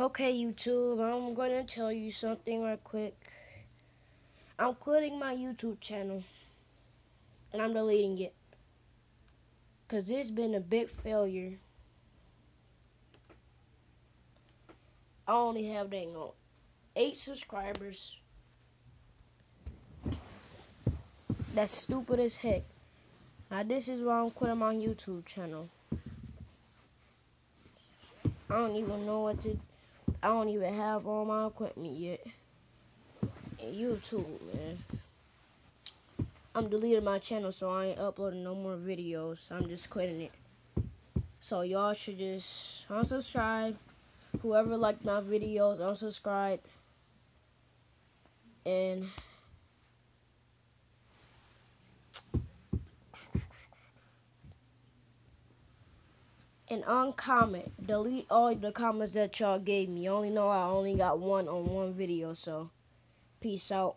Okay, YouTube, I'm going to tell you something right quick. I'm quitting my YouTube channel and I'm deleting it because this has been a big failure. I only have dang on eight subscribers. That's stupid as heck. Now this is why I'm quitting my YouTube channel. I don't even know what to I don't even have all my equipment yet. And YouTube, man. I'm deleting my channel, so I ain't uploading no more videos. I'm just quitting it. So y'all should just unsubscribe. Whoever liked my videos, unsubscribe. And and uncomment. Delete all the comments that y'all gave me. You only know I only got one on one video, so peace out.